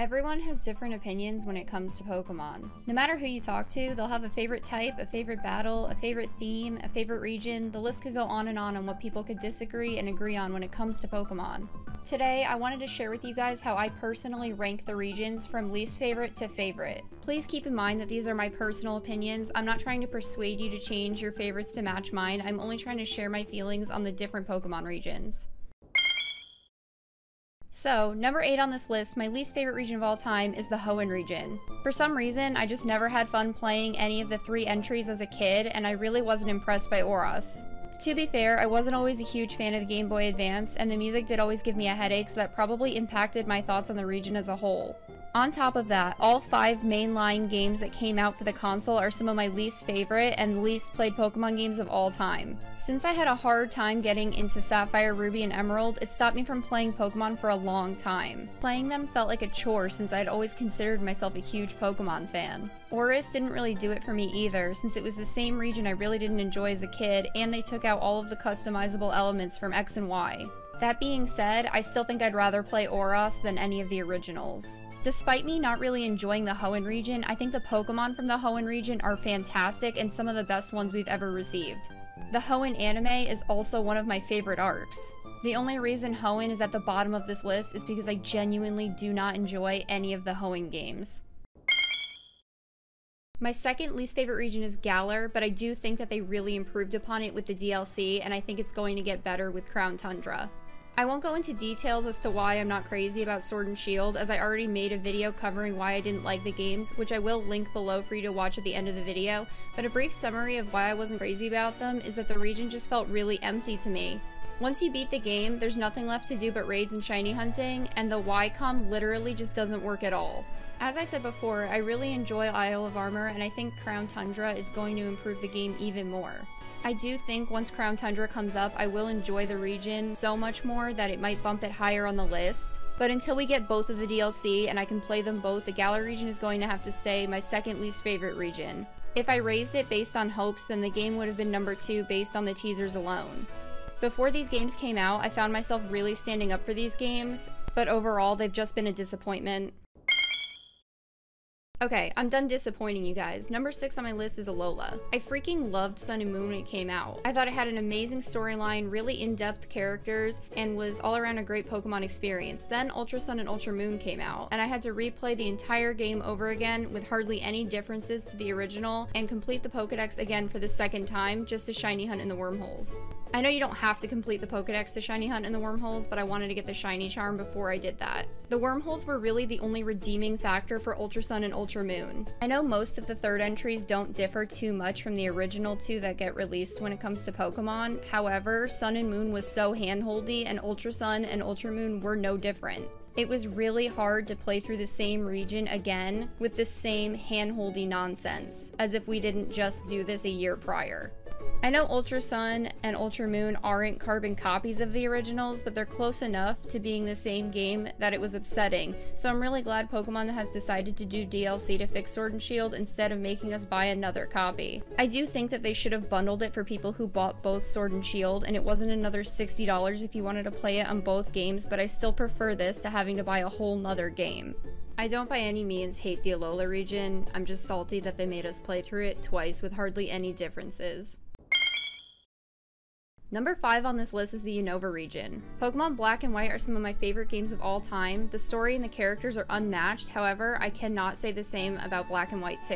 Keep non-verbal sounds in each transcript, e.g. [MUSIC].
Everyone has different opinions when it comes to Pokemon. No matter who you talk to, they'll have a favorite type, a favorite battle, a favorite theme, a favorite region. The list could go on and on on what people could disagree and agree on when it comes to Pokemon. Today, I wanted to share with you guys how I personally rank the regions from least favorite to favorite. Please keep in mind that these are my personal opinions. I'm not trying to persuade you to change your favorites to match mine. I'm only trying to share my feelings on the different Pokemon regions. So, number 8 on this list, my least favorite region of all time is the Hoenn region. For some reason, I just never had fun playing any of the three entries as a kid, and I really wasn't impressed by ORAS. To be fair, I wasn't always a huge fan of the Game Boy Advance, and the music did always give me a headache, so that probably impacted my thoughts on the region as a whole. On top of that, all five mainline games that came out for the console are some of my least favorite and least played Pokemon games of all time. Since I had a hard time getting into Sapphire, Ruby, and Emerald, it stopped me from playing Pokemon for a long time. Playing them felt like a chore since I'd always considered myself a huge Pokemon fan. ORAS didn't really do it for me either, since it was the same region I really didn't enjoy as a kid, and they took out all of the customizable elements from X and Y. That being said, I still think I'd rather play ORAS than any of the originals. Despite me not really enjoying the Hoenn region, I think the Pokemon from the Hoenn region are fantastic and some of the best ones we've ever received. The Hoenn anime is also one of my favorite arcs. The only reason Hoenn is at the bottom of this list is because I genuinely do not enjoy any of the Hoenn games. My second least favorite region is Galar, but I do think that they really improved upon it with the DLC, and I think it's going to get better with Crown Tundra. I won't go into details as to why I'm not crazy about Sword and Shield, as I already made a video covering why I didn't like the games, which I will link below for you to watch at the end of the video, but a brief summary of why I wasn't crazy about them is that the region just felt really empty to me. Once you beat the game, there's nothing left to do but raids and shiny hunting, and the Y-Comm literally just doesn't work at all. As I said before, I really enjoy Isle of Armor, and I think Crown Tundra is going to improve the game even more. I do think once Crown Tundra comes up, I will enjoy the region so much more that it might bump it higher on the list. But until we get both of the DLC and I can play them both, the Galar region is going to have to stay my second least favorite region. If I raised it based on hopes, then the game would have been number 2 based on the teasers alone. Before these games came out, I found myself really standing up for these games, but overall they've just been a disappointment. Okay, I'm done disappointing you guys. Number six on my list is Alola. I freaking loved Sun and Moon when it came out. I thought it had an amazing storyline, really in-depth characters, and was all around a great Pokemon experience. Then Ultra Sun and Ultra Moon came out, and I had to replay the entire game over again with hardly any differences to the original, and complete the Pokedex again for the second time just to shiny hunt in the wormholes. I know you don't have to complete the Pokedex to shiny hunt in the wormholes, but I wanted to get the shiny charm before I did that. The wormholes were really the only redeeming factor for Ultra Sun and Ultra Moon. I know most of the third entries don't differ too much from the original two that get released when it comes to Pokemon. However, Sun and Moon was so handholdy and Ultra Sun and Ultra Moon were no different. It was really hard to play through the same region again with the same handholdy nonsense, as if we didn't just do this a year prior. I know Ultra Sun and Ultra Moon aren't carbon copies of the originals, but they're close enough to being the same game that it was upsetting. So I'm really glad Pokemon has decided to do DLC to fix Sword and Shield instead of making us buy another copy. I do think that they should have bundled it for people who bought both Sword and Shield, and it wasn't another $60 if you wanted to play it on both games, but I still prefer this to having to buy a whole nother game. I don't by any means hate the Alola region, I'm just salty that they made us play through it twice with hardly any differences. Number 5 on this list is the Unova region. Pokemon Black and White are some of my favorite games of all time. The story and the characters are unmatched, however, I cannot say the same about Black and White 2.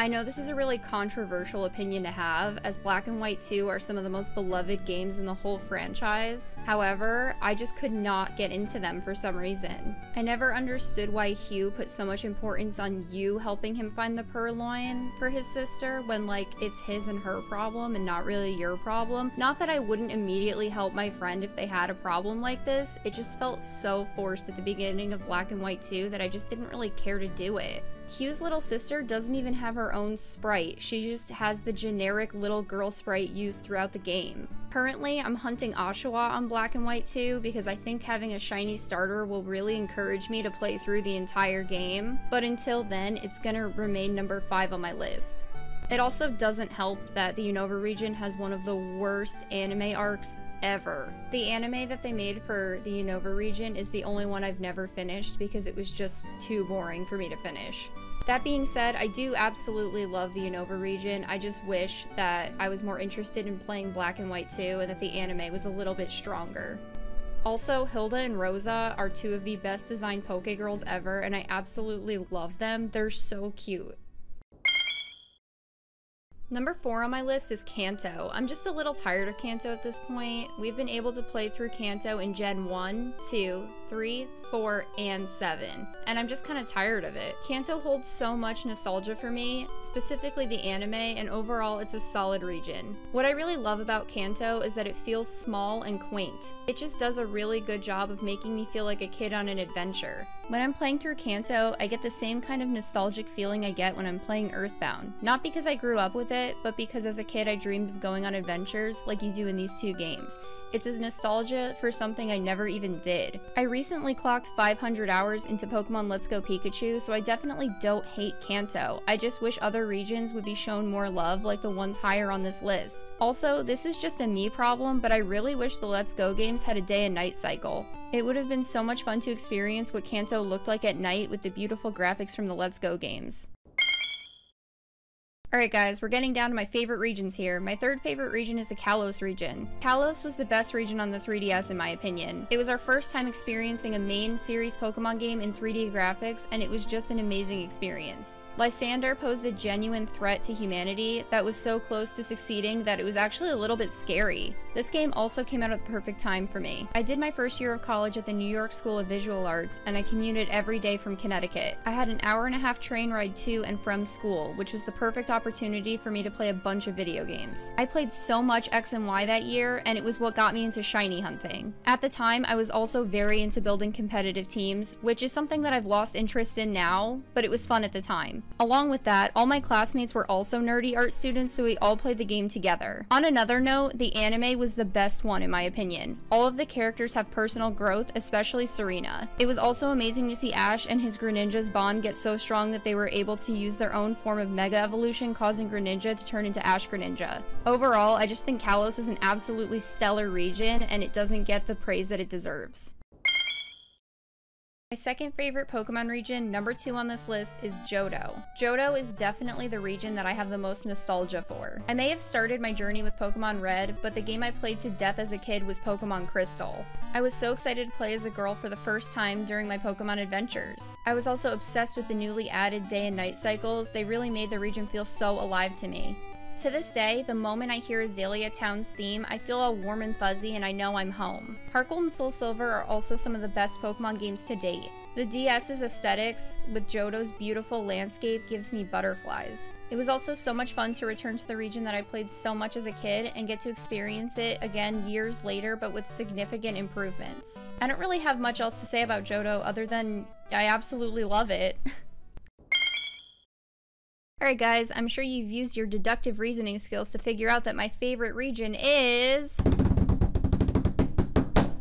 I know this is a really controversial opinion to have, as Black and White 2 are some of the most beloved games in the whole franchise. However, I just could not get into them for some reason. I never understood why Hugh put so much importance on you helping him find the Purrloin for his sister when, like, it's his and her problem and not really your problem. Not that I wouldn't immediately help my friend if they had a problem like this, it just felt so forced at the beginning of Black and White 2 that I just didn't really care to do it. Hugh's little sister doesn't even have her own sprite, she just has the generic little girl sprite used throughout the game. Currently, I'm hunting Oshawott on Black and White 2 because I think having a shiny starter will really encourage me to play through the entire game, but until then, it's gonna remain number 5 on my list. It also doesn't help that the Unova region has one of the worst anime arcs ever. The anime that they made for the Unova region is the only one I've never finished because it was just too boring for me to finish. That being said, I do absolutely love the Unova region. I just wish that I was more interested in playing Black and White 2 and that the anime was a little bit stronger. Also, Hilda and Rosa are two of the best designed Poke Girls ever, and I absolutely love them. They're so cute. Number four on my list is Kanto. I'm just a little tired of Kanto at this point. We've been able to play through Kanto in Gen 1, 2, 3, 4, and 7, and I'm just kind of tired of it. Kanto holds so much nostalgia for me, specifically the anime, and overall it's a solid region. What I really love about Kanto is that it feels small and quaint. It just does a really good job of making me feel like a kid on an adventure. When I'm playing through Kanto, I get the same kind of nostalgic feeling I get when I'm playing Earthbound. Not because I grew up with it, but because as a kid I dreamed of going on adventures like you do in these two games. It's a nostalgia for something I never even did. I recently clocked 500 hours into Pokemon Let's Go Pikachu, so I definitely don't hate Kanto. I just wish other regions would be shown more love like the ones higher on this list. Also, this is just a me problem, but I really wish the Let's Go games had a day and night cycle. It would have been so much fun to experience what Kanto looked like at night with the beautiful graphics from the Let's Go games. Alright guys, we're getting down to my favorite regions here. My third favorite region is the Kalos region. Kalos was the best region on the 3DS in my opinion. It was our first time experiencing a main series Pokemon game in 3D graphics and it was just an amazing experience. Lysandre posed a genuine threat to humanity that was so close to succeeding that it was actually a little bit scary. This game also came out at the perfect time for me. I did my first year of college at the New York School of Visual Arts and I commuted every day from Connecticut. I had an hour and a half train ride to and from school, which was the perfect opportunity for me to play a bunch of video games. I played so much X and Y that year and it was what got me into shiny hunting. At the time, I was also very into building competitive teams, which is something that I've lost interest in now, but it was fun at the time. Along with that, all my classmates were also nerdy art students, so we all played the game together. On another note, the anime was the best one in my opinion. All of the characters have personal growth, especially Serena. It was also amazing to see Ash and his Greninja's bond get so strong that they were able to use their own form of Mega Evolution, causing Greninja to turn into Ash Greninja. Overall, I just think Kalos is an absolutely stellar region, and it doesn't get the praise that it deserves. My second favorite Pokemon region, number two on this list, is Johto. Johto is definitely the region that I have the most nostalgia for. I may have started my journey with Pokemon Red, but the game I played to death as a kid was Pokemon Crystal. I was so excited to play as a girl for the first time during my Pokemon adventures. I was also obsessed with the newly added day and night cycles, they really made the region feel so alive to me. To this day, the moment I hear Azalea Town's theme, I feel all warm and fuzzy and I know I'm home. Heart Gold and Soul Silver are also some of the best Pokemon games to date. The DS's aesthetics with Johto's beautiful landscape gives me butterflies. It was also so much fun to return to the region that I played so much as a kid and get to experience it again years later but with significant improvements. I don't really have much else to say about Johto other than I absolutely love it. [LAUGHS] Alright guys, I'm sure you've used your deductive reasoning skills to figure out that my favorite region is...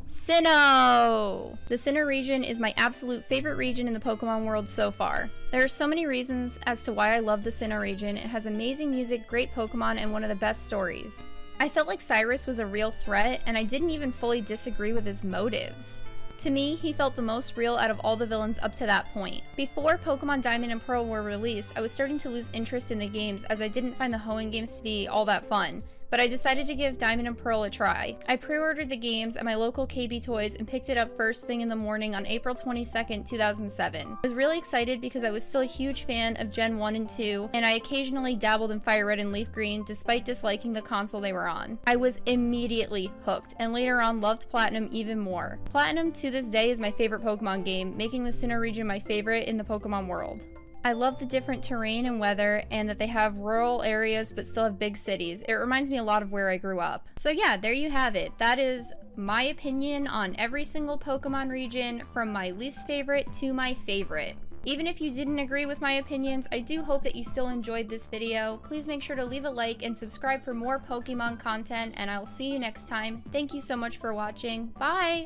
Sinnoh! The Sinnoh region is my absolute favorite region in the Pokemon world so far. There are so many reasons as to why I love the Sinnoh region. It has amazing music, great Pokemon, and one of the best stories. I felt like Cyrus was a real threat, and I didn't even fully disagree with his motives. To me, he felt the most real out of all the villains up to that point. Before Pokemon Diamond and Pearl were released, I was starting to lose interest in the games as I didn't find the Hoenn games to be all that fun, but I decided to give Diamond and Pearl a try. I pre-ordered the games at my local KB Toys and picked it up first thing in the morning on April 22nd, 2007. I was really excited because I was still a huge fan of Gen 1 and 2, and I occasionally dabbled in Fire Red and Leaf Green despite disliking the console they were on. I was immediately hooked, and later on loved Platinum even more. Platinum to this day is my favorite Pokemon game, making the Sinnoh region my favorite in the Pokemon world. I love the different terrain and weather and that they have rural areas but still have big cities. It reminds me a lot of where I grew up. So yeah, there you have it. That is my opinion on every single Pokemon region from my least favorite to my favorite. Even if you didn't agree with my opinions, I do hope that you still enjoyed this video. Please make sure to leave a like and subscribe for more Pokemon content, and I'll see you next time. Thank you so much for watching. Bye!